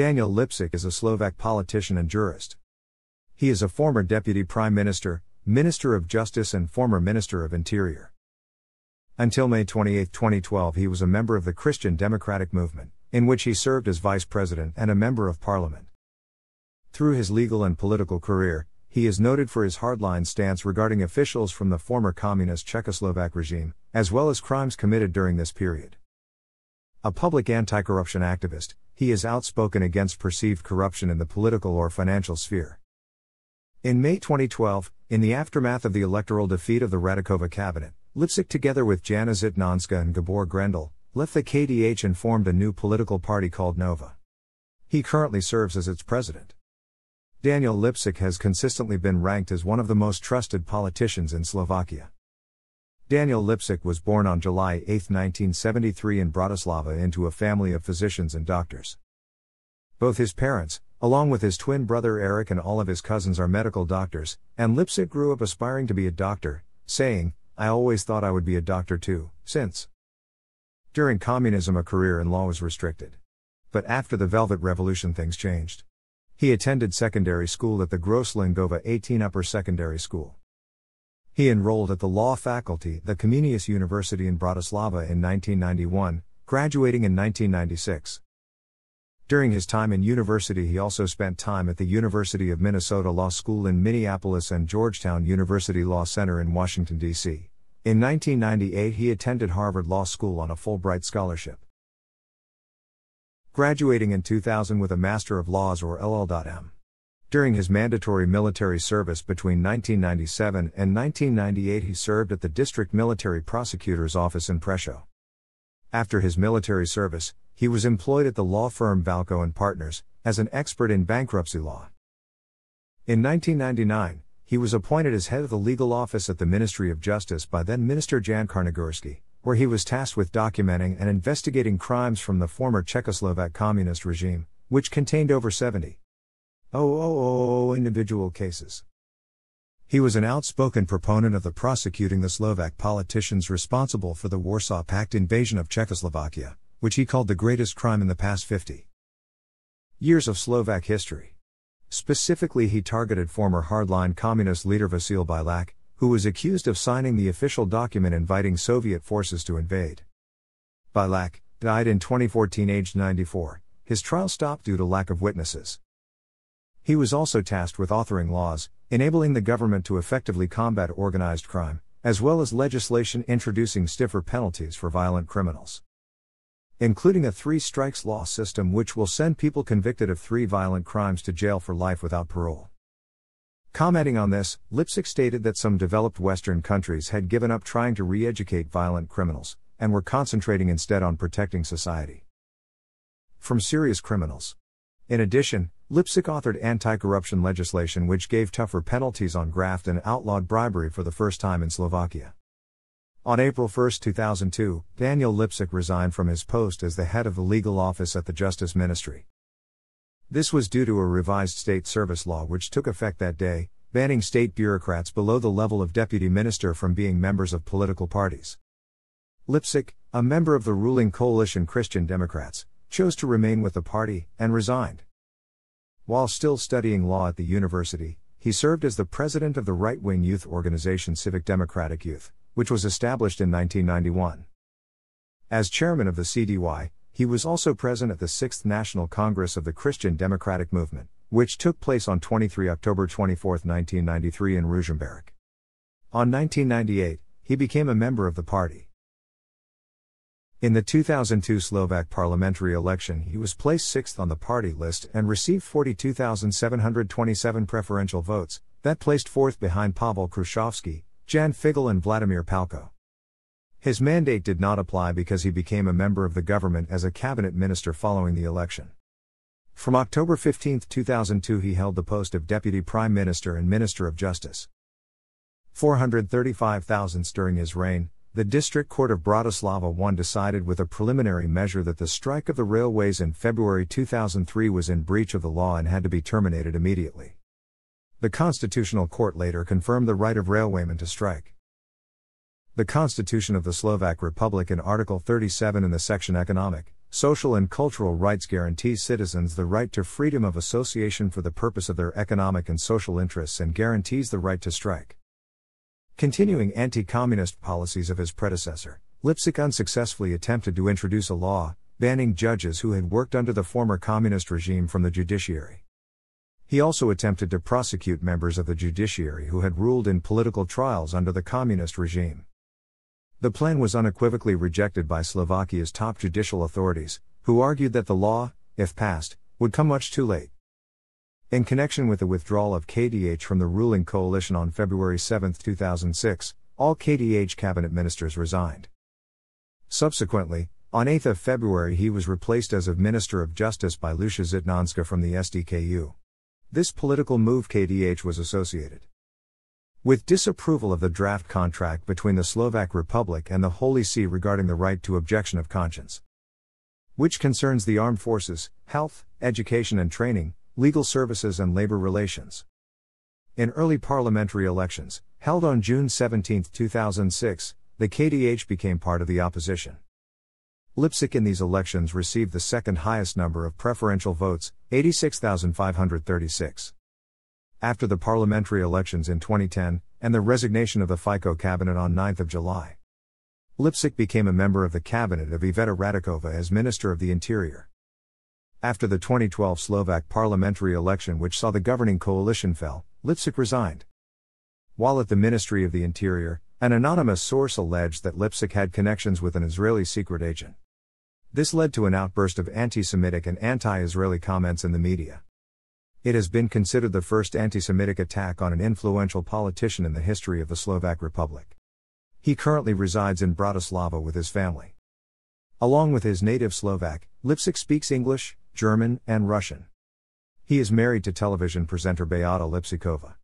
Daniel Lipšic is a Slovak politician and jurist. He is a former deputy prime minister, minister of justice, and former minister of interior. Until May 28, 2012, he was a member of the Christian Democratic Movement, in which he served as vice president and a member of parliament. Through his legal and political career, he is noted for his hardline stance regarding officials from the former communist Czechoslovak regime, as well as crimes committed during this period. A public anti corruption activist, he is outspoken against perceived corruption in the political or financial sphere. In May 2012, in the aftermath of the electoral defeat of the Radičová cabinet, Lipšic together with Jana Žitňanská and Gabor Grendel, left the KDH and formed a new political party called Nova. He currently serves as its president. Daniel Lipšic has consistently been ranked as one of the most trusted politicians in Slovakia. Daniel Lipšic was born on July 8, 1973 in Bratislava into a family of physicians and doctors. Both his parents, along with his twin brother Erik and all of his cousins are medical doctors, and Lipšic grew up aspiring to be a doctor, saying, I always thought I would be a doctor too, since. During communism, a career in law was restricted. But after the Velvet Revolution, things changed. He attended secondary school at the Grosslingová 18 Upper Secondary School. He enrolled at the law faculty the Comenius University in Bratislava in 1991, graduating in 1996. During his time in university, he also spent time at the University of Minnesota Law School in Minneapolis and Georgetown University Law Center in Washington, D.C. In 1998, he attended Harvard Law School on a Fulbright scholarship. Graduating in 2000 with a Master of Laws or LL.M. During his mandatory military service between 1997 and 1998, he served at the District Military Prosecutor's Office in Prešov. After his military service, he was employed at the law firm Valco and Partners as an expert in bankruptcy law. In 1999, he was appointed as head of the legal office at the Ministry of Justice by then Minister Jan Čarnogurský, where he was tasked with documenting and investigating crimes from the former Czechoslovak communist regime, which contained over 70 Oh oh oh, oh, oh oh individual cases. He was an outspoken proponent of the prosecuting the Slovak politicians responsible for the Warsaw Pact invasion of Czechoslovakia, which he called the greatest crime in the past 50 years of Slovak history. Specifically, he targeted former hardline communist leader Vasil Biľak, who was accused of signing the official document inviting Soviet forces to invade. Biľak died in 2014 aged 94. His trial stopped due to lack of witnesses. He was also tasked with authoring laws, enabling the government to effectively combat organized crime, as well as legislation introducing stiffer penalties for violent criminals. Including a three strikes law system which will send people convicted of three violent crimes to jail for life without parole. Commenting on this, Lipšic stated that some developed Western countries had given up trying to re educate violent criminals, and were concentrating instead on protecting society from serious criminals. In addition, Lipšic authored anti corruption legislation which gave tougher penalties on graft and outlawed bribery for the first time in Slovakia. On April 1, 2002, Daniel Lipšic resigned from his post as the head of the legal office at the Justice Ministry. This was due to a revised state service law which took effect that day, banning state bureaucrats below the level of deputy minister from being members of political parties. Lipšic, a member of the ruling coalition Christian Democrats, chose to remain with the party and resigned. While still studying law at the university, he served as the president of the right wing youth organization Civic Democratic Youth, which was established in 1991. As chairman of the CDY, he was also present at the 6th National Congress of the Christian Democratic Movement, which took place on 23 October 24, 1993 in Ružomberok. On 1998, he became a member of the party. In the 2002 Slovak parliamentary election, he was placed sixth on the party list and received 42,727 preferential votes, that placed fourth behind Pavel Hrušovský, Jan Figel, and Vladimir Palko. His mandate did not apply because he became a member of the government as a cabinet minister following the election. From October 15, 2002, he held the post of Deputy Prime Minister and Minister of Justice. 435,000 during his reign, the District Court of Bratislava I decided with a preliminary measure that the strike of the railways in February 2003 was in breach of the law and had to be terminated immediately. The Constitutional Court later confirmed the right of railwaymen to strike. The Constitution of the Slovak Republic in Article 37 in the section Economic, social and cultural rights guarantees citizens the right to freedom of association for the purpose of their economic and social interests and guarantees the right to strike. Continuing anti communist policies of his predecessor, Lipšic unsuccessfully attempted to introduce a law, banning judges who had worked under the former communist regime from the judiciary. He also attempted to prosecute members of the judiciary who had ruled in political trials under the communist regime. The plan was unequivocally rejected by Slovakia's top judicial authorities, who argued that the law, if passed, would come much too late. In connection with the withdrawal of KDH from the ruling coalition on February 7, 2006, all KDH cabinet ministers resigned. Subsequently, on 8 February he was replaced as of Minister of Justice by Lucia Žitňanská from the SDKU. This political move KDH was associated with disapproval of the draft contract between the Slovak Republic and the Holy See regarding the right to objection of conscience, which concerns the armed forces, health, education and training, legal services and labor relations. In early parliamentary elections, held on June 17, 2006, the KDH became part of the opposition. Lipšic in these elections received the second highest number of preferential votes, 86,536. After the parliamentary elections in 2010, and the resignation of the FICO cabinet on 9 July, Lipšic became a member of the cabinet of Iveta Radičová as Minister of the Interior. After the 2012 Slovak parliamentary election, which saw the governing coalition fell, Lipšic resigned. While at the Ministry of the Interior, an anonymous source alleged that Lipšic had connections with an Israeli secret agent. This led to an outburst of anti Semitic and anti Israeli comments in the media. It has been considered the first anti Semitic attack on an influential politician in the history of the Slovak Republic. He currently resides in Bratislava with his family. Along with his native Slovak, Lipšic speaks English, German, and Russian. He is married to television presenter Beata Lipšicová.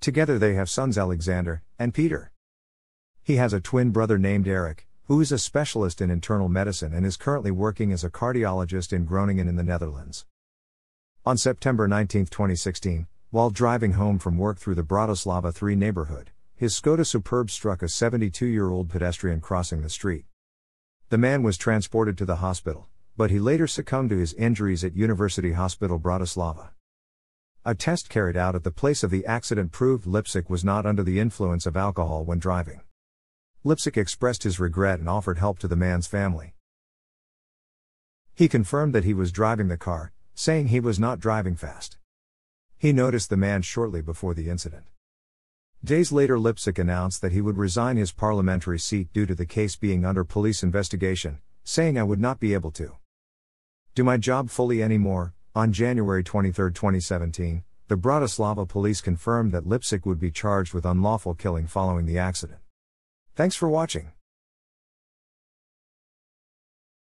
Together they have sons Alexander and Peter. He has a twin brother named Erik, who is a specialist in internal medicine and is currently working as a cardiologist in Groningen in the Netherlands. On September 19, 2016, while driving home from work through the Bratislava 3 neighborhood, his Skoda Superb struck a 72 year old pedestrian crossing the street. The man was transported to the hospital, but he later succumbed to his injuries at University Hospital Bratislava. A test carried out at the place of the accident proved Lipšic was not under the influence of alcohol when driving. Lipšic expressed his regret and offered help to the man's family. He confirmed that he was driving the car, saying he was not driving fast. He noticed the man shortly before the incident. Days later, Lipšic announced that he would resign his parliamentary seat due to the case being under police investigation, saying I would not be able to do my job fully anymore. On January 23, 2017, the Bratislava police confirmed that Lipšic would be charged with unlawful killing following the accident. Thanks for watching.